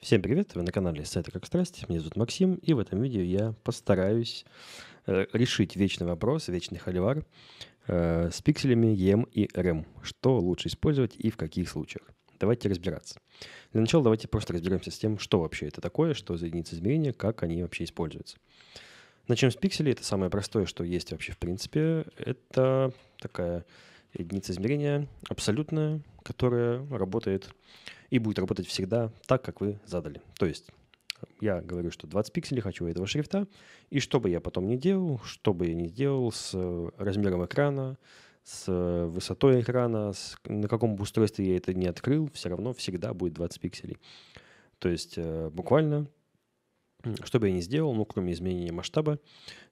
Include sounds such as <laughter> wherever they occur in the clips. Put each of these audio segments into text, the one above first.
Всем привет, вы на канале сайта Как Страсть, меня зовут Максим, и в этом видео я постараюсь э, решить вечный вопрос, вечный холивар э, с пикселями EM и RM. Что лучше использовать и в каких случаях. Давайте разбираться. Для начала давайте просто разберемся с тем, что вообще это такое, что за единицы измерения, как они вообще используются. Начнем с пикселей. Это самое простое, что есть вообще в принципе. Это такая единица измерения абсолютная, которая работает и будет работать всегда так, как вы задали. То есть я говорю, что 20 пикселей хочу этого шрифта, и что бы я потом ни делал, что бы я ни сделал с размером экрана, с высотой экрана, с, на каком бы устройстве я это не открыл, все равно всегда будет 20 пикселей. То есть э, буквально, что бы я ни сделал, ну, кроме изменения масштаба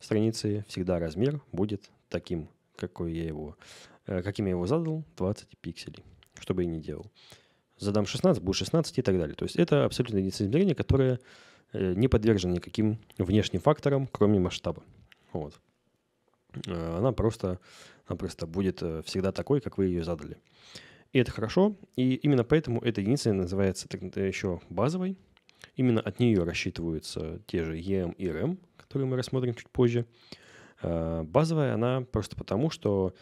страницы, всегда размер будет таким, какой я его, э, каким я его задал, 20 пикселей, что бы я ни делал задам 16, будет 16 и так далее. То есть это абсолютно единица измерения, которая э, не подвержена никаким внешним факторам, кроме масштаба. Вот. Э, она просто, она просто будет э, всегда такой, как вы ее задали. И это хорошо, и именно поэтому эта единица называется так, еще базовой. Именно от нее рассчитываются те же EM и RM, которые мы рассмотрим чуть позже. Базовая она просто потому, что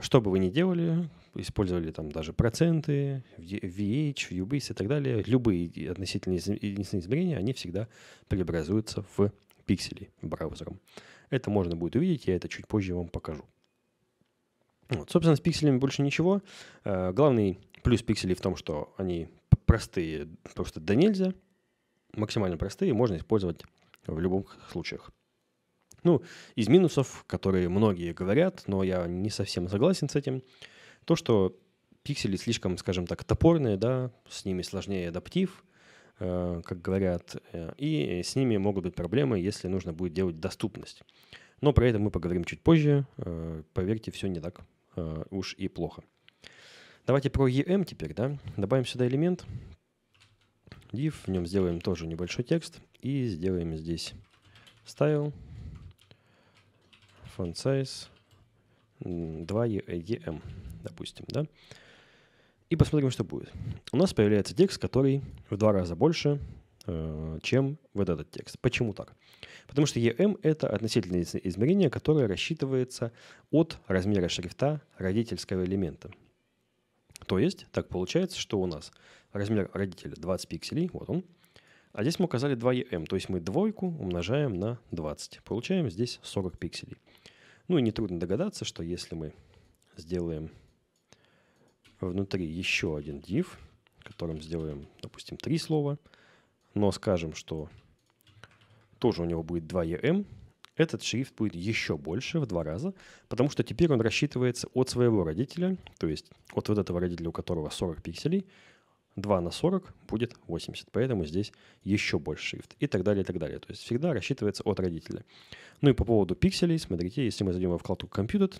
что бы вы ни делали, использовали там даже проценты, VH, UBIS и так далее, любые относительные единственные измерения, они всегда преобразуются в пиксели браузером. Это можно будет увидеть, я это чуть позже вам покажу. Вот, собственно, с пикселями больше ничего. Э, главный плюс пикселей в том, что они простые, просто до нельзя, максимально простые, можно использовать в любых случаях. Ну, из минусов, которые многие говорят, но я не совсем согласен с этим, то, что пиксели слишком, скажем так, топорные, да, с ними сложнее адаптив, э, как говорят, э, и с ними могут быть проблемы, если нужно будет делать доступность. Но про это мы поговорим чуть позже. Э, поверьте, все не так уж и плохо. Давайте про EM теперь, да. Добавим сюда элемент div, в нем сделаем тоже небольшой текст и сделаем здесь style font size 2 EM, допустим, да? И посмотрим, что будет. У нас появляется текст, который в два раза больше, э, чем вот этот текст. Почему так? Потому что EM — это относительное измерение, которое рассчитывается от размера шрифта родительского элемента. То есть, так получается, что у нас размер родителя 20 пикселей, вот он, а здесь мы указали 2 EM, то есть мы двойку умножаем на 20. Получаем здесь 40 пикселей. Ну и нетрудно догадаться, что если мы сделаем внутри еще один div, которым сделаем, допустим, три слова, но скажем, что тоже у него будет 2 EM, этот шрифт будет еще больше, в два раза, потому что теперь он рассчитывается от своего родителя, то есть от вот этого родителя, у которого 40 пикселей, 2 на 40 будет 80, поэтому здесь еще больше шрифт и так далее, и так далее. То есть всегда рассчитывается от родителя. Ну и по поводу пикселей, смотрите, если мы зайдем во вкладку Computed,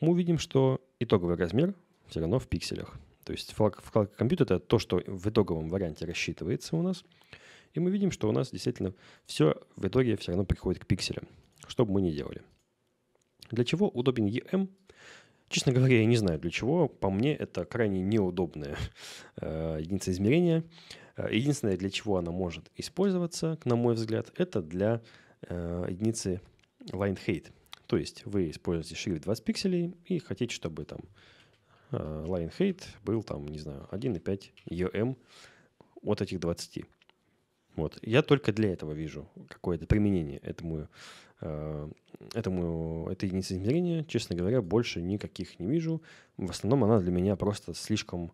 мы увидим, что итоговый размер все равно в пикселях. То есть вкладка Computed — это то, что в итоговом варианте рассчитывается у нас. И мы видим, что у нас действительно все в итоге все равно приходит к пикселям, что бы мы ни делали. Для чего удобен EM? Честно говоря, я не знаю для чего. По мне, это крайне неудобная э, единица измерения. Э, единственное, для чего она может использоваться, на мой взгляд, это для э, единицы line height. То есть вы используете шрифт 20 пикселей и хотите, чтобы там э, height был там, не знаю, 1,5 UM от этих 20. Вот. Я только для этого вижу какое-то применение этому Э, этому, этой единицы измерения, честно говоря, больше никаких не вижу. В основном она для меня просто слишком,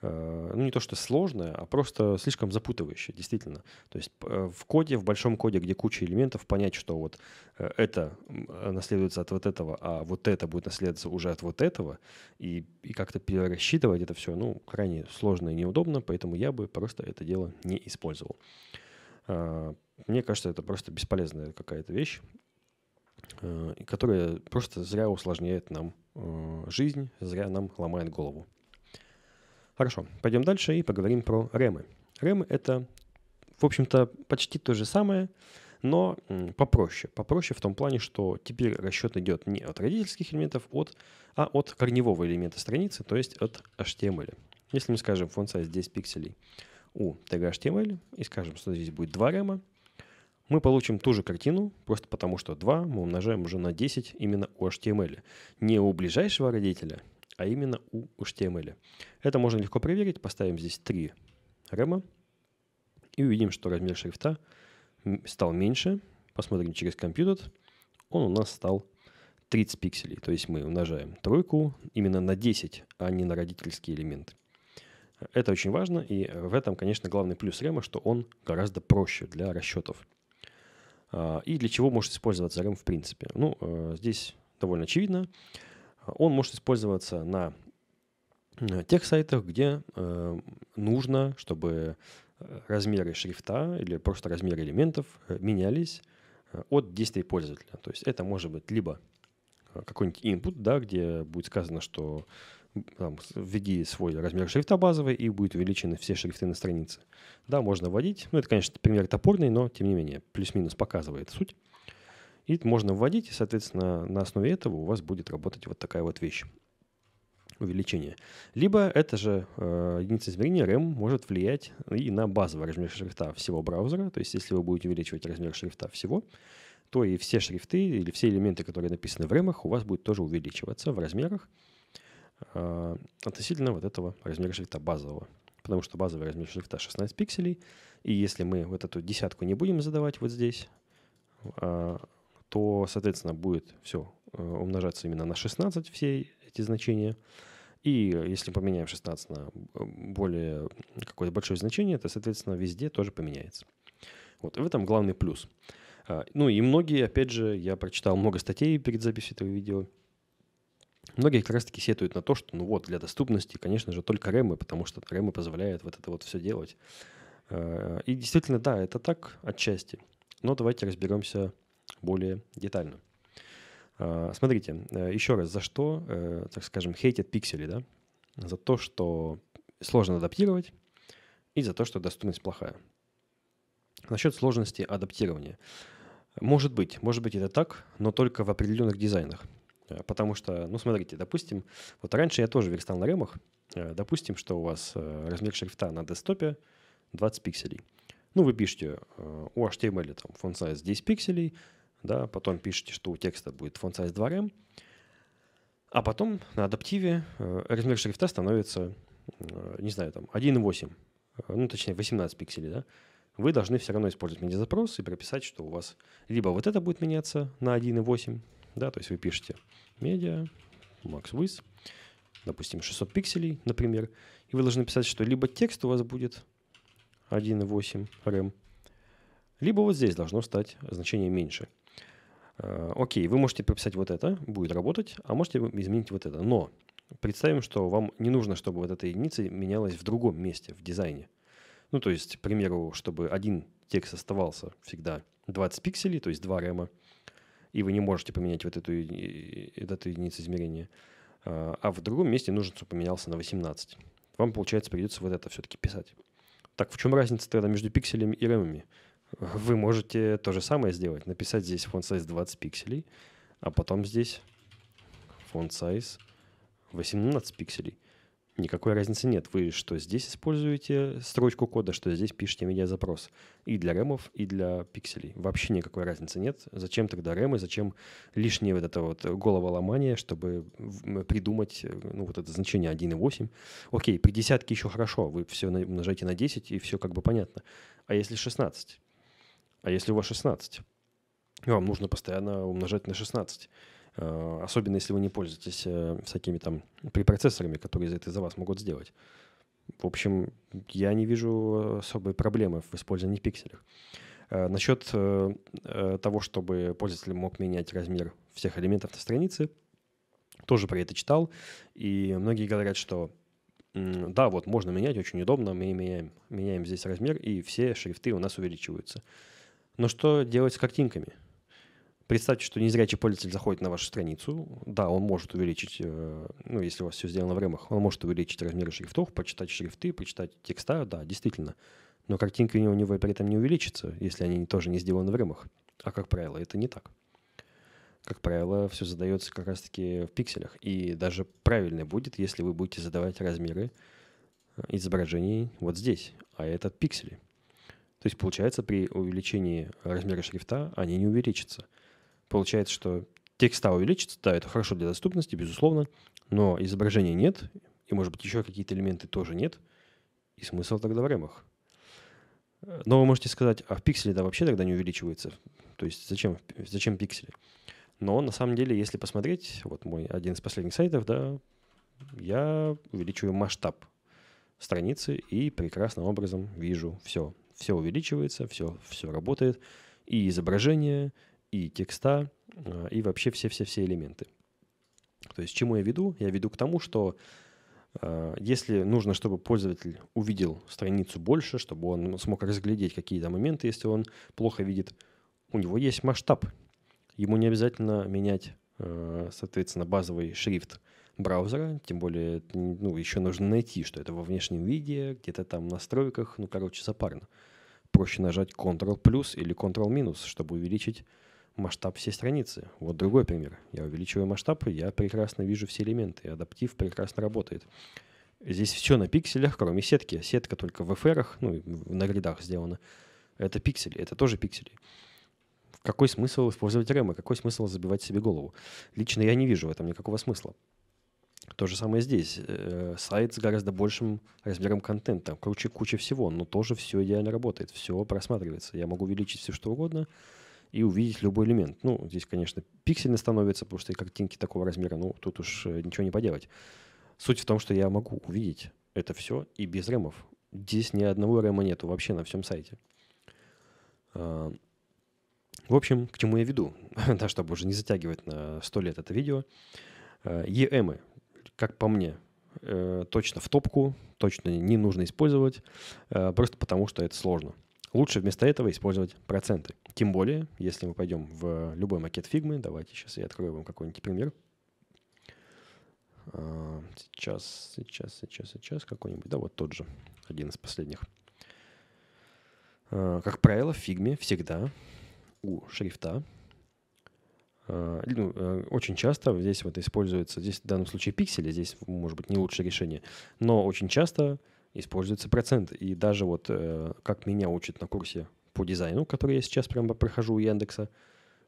ну не то что сложная, а просто слишком запутывающая, действительно. То есть э, в коде, в большом коде, где куча элементов, понять, что вот это наследуется от вот этого, а вот это будет наследоваться уже от вот этого, и, и как-то перерасчитывать это все, ну, крайне сложно и неудобно, поэтому я бы просто это дело не использовал. Мне кажется, это просто бесполезная какая-то вещь. Э, которая просто зря усложняет нам э, жизнь, зря нам ломает голову. Хорошо, пойдем дальше и поговорим про ремы. Ремы — это, в общем-то, почти то же самое, но попроще. Попроще в том плане, что теперь расчет идет не от родительских элементов, от, а от корневого элемента страницы, то есть от HTML. Если мы скажем font size 10 пикселей, у тега HTML и скажем, что здесь будет 2 рема, мы получим ту же картину, просто потому что 2 мы умножаем уже на 10 именно у HTML. Не у ближайшего родителя, а именно у HTML. Это можно легко проверить. Поставим здесь 3 рема и увидим, что размер шрифта стал меньше. Посмотрим через компьютер. Он у нас стал 30 пикселей. То есть мы умножаем тройку именно на 10, а не на родительские элементы. Это очень важно, и в этом, конечно, главный плюс рема, что он гораздо проще для расчетов. А, и для чего может использоваться RAM в принципе? Ну, э, здесь довольно очевидно. Он может использоваться на э, тех сайтах, где э, нужно, чтобы размеры шрифта или просто размеры элементов менялись от действий пользователя. То есть это может быть либо какой-нибудь input, да, где будет сказано, что там, введи свой размер шрифта базовый, и будет увеличены все шрифты на странице. Да, можно вводить. Ну, это, конечно, пример топорный, но, тем не менее, плюс-минус показывает суть. И можно вводить, и, соответственно, на основе этого у вас будет работать вот такая вот вещь. Увеличение. Либо это же э, единица измерения RAM может влиять и на базовый размер шрифта всего браузера. То есть, если вы будете увеличивать размер шрифта всего, то и все шрифты или все элементы, которые написаны в ремах, у вас будет тоже увеличиваться в размерах. А, относительно вот этого размера шрифта базового. Потому что базовый размер шрифта 16 пикселей. И если мы вот эту десятку не будем задавать вот здесь, а, то, соответственно, будет все э, умножаться именно на 16 все эти значения. И если поменяем 16 на более какое-то большое значение, то, соответственно, везде тоже поменяется. Вот, и в этом главный плюс. А, ну и многие, опять же, я прочитал много статей перед записью этого видео, Многие как раз-таки сетуют на то, что, ну вот, для доступности, конечно же, только ремы, потому что ремы позволяют вот это вот все делать. Э, и действительно, да, это так отчасти. Но давайте разберемся более детально. Э, смотрите, э, еще раз, за что, так скажем, хейтят пиксели, да? За то, что сложно адаптировать, и за то, что доступность плохая. Насчет сложности адаптирования. Может быть, может быть это так, но только в определенных дизайнах. Э, потому что, ну, смотрите, допустим, вот раньше я тоже верстал на ремах. Э, допустим, что у вас э, размер шрифта на десктопе 20 пикселей. Ну, вы пишете у HTML там font size 10 пикселей, да, потом пишете, что у текста будет font size 2 rem, а потом на адаптиве размер шрифта становится, не знаю, там 1,8, ну, точнее, 18 пикселей, да, вы должны все равно использовать медиазапрос и прописать, что у вас либо вот это будет меняться на 1,8, да, то есть вы пишете медиа, max width, допустим, 600 пикселей, например, и вы должны писать, что либо текст у вас будет 1.8 rem, либо вот здесь должно стать значение меньше. А, окей, вы можете прописать вот это, будет работать, а можете изменить вот это. Но представим, что вам не нужно, чтобы вот эта единица менялась в другом месте, в дизайне. Ну, то есть, к примеру, чтобы один текст оставался всегда 20 пикселей, то есть 2 рема, и вы не можете поменять вот эту, эту единицу измерения. А, а в другом месте нужно, чтобы поменялся на 18. Вам, получается, придется вот это все-таки писать. Так в чем разница тогда между пикселями и ремами? Вы можете то же самое сделать. Написать здесь font size 20 пикселей, а потом здесь font size 18 пикселей. Никакой разницы нет. Вы что здесь используете строчку кода, что здесь пишете медиазапрос. И для ремов, и для пикселей. Вообще никакой разницы нет. Зачем тогда ремы, зачем лишнее вот это вот головоломание, чтобы придумать ну, вот это значение 1.8. Окей, при десятке еще хорошо. Вы все умножаете на 10, и все как бы понятно. А если 16? А если у вас 16? Вам нужно постоянно умножать на 16. Э, особенно если вы не пользуетесь э, всякими там препроцессорами, которые это за вас могут сделать. В общем, я не вижу особой проблемы в использовании пикселей. Э, насчет того, чтобы пользователь мог менять размер всех элементов на странице, тоже про это читал. И многие говорят, что да, вот можно менять, очень удобно, мы меняем, меняем здесь размер, и все шрифты у нас увеличиваются. Но что делать с картинками? Представьте, что незрячий пользователь заходит на вашу страницу. Да, он может увеличить, э, ну, если у вас все сделано в ремах, он может увеличить размеры шрифтов, почитать шрифты, почитать текста, да, действительно. Но картинка у него при этом не увеличится, если они тоже не сделаны в ремах. А, как правило, это не так. Как правило, все задается как раз-таки в пикселях. И даже правильно будет, если вы будете задавать размеры изображений вот здесь, а это пиксели. То есть получается при увеличении размера шрифта они не увеличатся. Получается, что текста увеличится, да, это хорошо для доступности, безусловно, но изображения нет, и, может быть, еще какие-то элементы тоже нет, и смысл тогда в ремах. Но вы можете сказать, а в пикселе да вообще тогда не увеличивается. То есть зачем, зачем пиксели? Но на самом деле, если посмотреть, вот мой один из последних сайтов, да, я увеличиваю масштаб страницы и прекрасным образом вижу все. Все увеличивается, все, все работает. И изображение, и текста, а, и вообще все-все-все элементы. То есть, чему я веду? Я веду к тому, что э, если нужно, чтобы пользователь увидел страницу больше, чтобы он смог разглядеть какие-то моменты, если он плохо видит, у него есть масштаб. Ему не обязательно менять, э, соответственно, базовый шрифт браузера, тем более ну, еще нужно найти, что это во внешнем виде, где-то там в настройках, ну, короче, запарно. Проще нажать Ctrl плюс или Ctrl минус, чтобы увеличить масштаб всей страницы. Вот другой пример. Я увеличиваю масштаб, и я прекрасно вижу все элементы, адаптив прекрасно работает. Здесь все на пикселях, кроме сетки. Сетка только в FR, ну, на гридах сделана. Это пиксели, это тоже пиксели. Какой смысл использовать ремы? Какой смысл забивать себе голову? Лично я не вижу в этом никакого смысла. То же самое здесь. Э, сайт с гораздо большим размером контента, круче куча всего, но тоже все идеально работает, все просматривается. Я могу увеличить все что угодно и увидеть любой элемент. Ну, здесь, конечно, пиксельно становится, потому что и картинки такого размера, ну, тут уж э, ничего не поделать. Суть в том, что я могу увидеть это все и без ремов. Здесь ни одного рема нету вообще на всем сайте. А, в общем, к чему я веду, <laughs> да, чтобы уже не затягивать на сто лет это видео. EM, а, как по мне, э, точно в топку, точно не нужно использовать, э, просто потому что это сложно. Лучше вместо этого использовать проценты. Тем более, если мы пойдем в любой макет фигмы, давайте сейчас я открою вам какой-нибудь пример. А, сейчас, сейчас, сейчас, сейчас какой-нибудь, да, вот тот же, один из последних. А, как правило, в фигме всегда у шрифта ну, э, очень часто здесь вот используется, здесь в данном случае пиксели, здесь может быть не лучшее решение, но очень часто используется процент. И даже вот э, как меня учат на курсе по дизайну, который я сейчас прямо прохожу у Яндекса,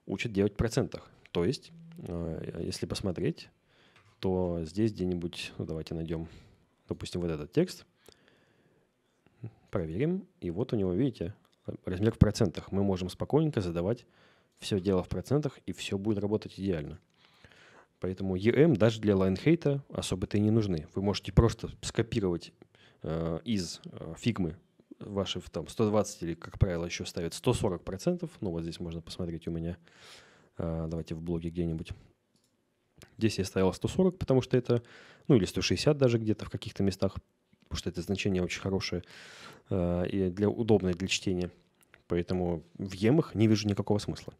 учат делать в процентах. То есть, э, если посмотреть, то здесь где-нибудь, ну давайте найдем, допустим, вот этот текст, проверим, и вот у него, видите, размер в процентах. Мы можем спокойненько задавать все дело в процентах, и все будет работать идеально. Поэтому EM даже для line-height а особо-то и не нужны. Вы можете просто скопировать э, из э, фигмы ваши там 120 или, как правило, еще ставят 140 процентов. Ну, вот здесь можно посмотреть у меня. Э, давайте в блоге где-нибудь. Здесь я ставил 140, потому что это, ну, или 160 даже где-то в каких-то местах, потому что это значение очень хорошее э, и для, удобное для чтения. Поэтому в емах не вижу никакого смысла.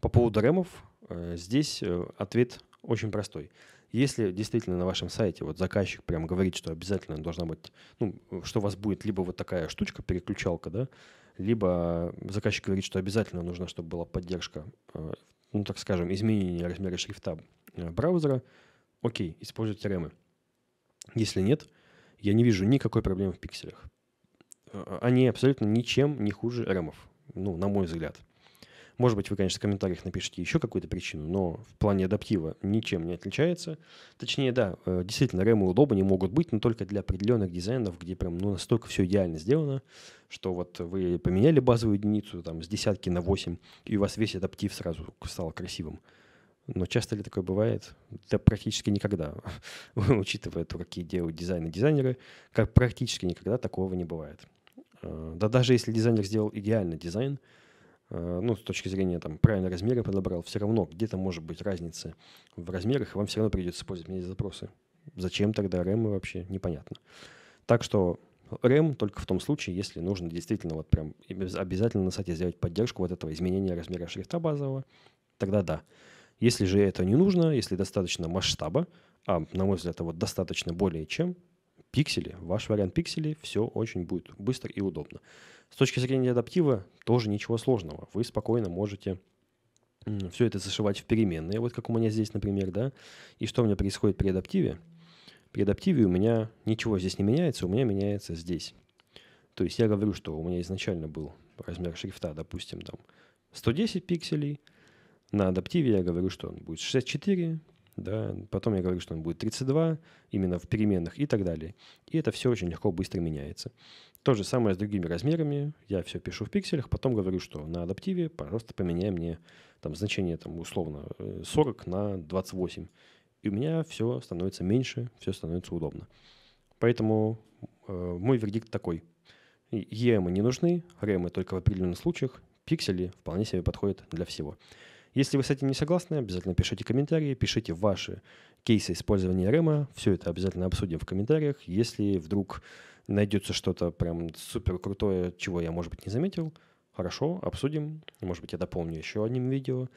По поводу ремов, э, здесь э, ответ очень простой. Если действительно на вашем сайте вот заказчик прям говорит, что обязательно должна быть, ну, что у вас будет либо вот такая штучка, переключалка, да, либо заказчик говорит, что обязательно нужно, чтобы была поддержка, э, ну, так скажем, изменения размера шрифта браузера, окей, используйте ремы. Если нет, я не вижу никакой проблемы в пикселях. Они абсолютно ничем не хуже ремов, ну, на мой взгляд. Может быть, вы, конечно, в комментариях напишите еще какую-то причину, но в плане адаптива ничем не отличается. Точнее, да, э, действительно, ремы удобны не могут быть, но только для определенных дизайнов, где прям ну, настолько все идеально сделано, что вот вы поменяли базовую единицу там с десятки на 8, и у вас весь адаптив сразу стал красивым. Но часто ли такое бывает? Да практически никогда. <laughs> Учитывая то, какие делают дизайны дизайнеры, как практически никогда такого не бывает. Э, да даже если дизайнер сделал идеальный дизайн, Э, ну, с точки зрения там правильно размеры подобрал, все равно где-то может быть разница в размерах, и вам все равно придется использовать эти запросы. Зачем тогда RAM вообще, непонятно. Так что RAM только в том случае, если нужно действительно вот прям обязательно на сайте сделать поддержку вот этого изменения размера шрифта базового, тогда да. Если же это не нужно, если достаточно масштаба, а на мой взгляд, это вот достаточно более чем, пиксели, ваш вариант пикселей, все очень будет быстро и удобно. С точки зрения адаптива тоже ничего сложного. Вы спокойно можете все это зашивать в переменные, вот как у меня здесь, например, да. И что у меня происходит при адаптиве? При адаптиве у меня ничего здесь не меняется, у меня меняется здесь. То есть я говорю, что у меня изначально был размер шрифта, допустим, там 110 пикселей. На адаптиве я говорю, что он будет 64, да, потом я говорю, что он будет 32, именно в переменных и так далее. И это все очень легко, быстро меняется. То же самое с другими размерами. Я все пишу в пикселях, потом говорю, что на адаптиве просто поменяй мне там значение там условно 40 э, на 28. И у меня все становится меньше, все становится удобно. Поэтому э, мой вердикт такой. EM не нужны, RAM только в определенных случаях, пиксели вполне себе подходят для всего. Если вы с этим не согласны, обязательно пишите комментарии, пишите ваши кейсы использования RAM. Все это обязательно обсудим в комментариях. Если вдруг найдется что-то прям супер крутое, чего я, может быть, не заметил, хорошо, обсудим. Может быть, я дополню еще одним видео.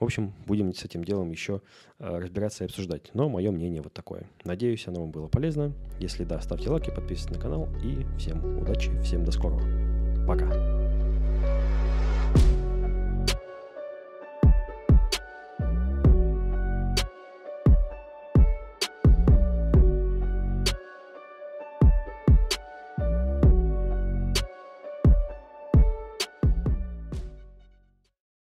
В общем, будем с этим делом еще э, разбираться и обсуждать. Но мое мнение вот такое. Надеюсь, оно вам было полезно. Если да, ставьте лайки, подписывайтесь на канал. И всем удачи, всем до скорого. Пока.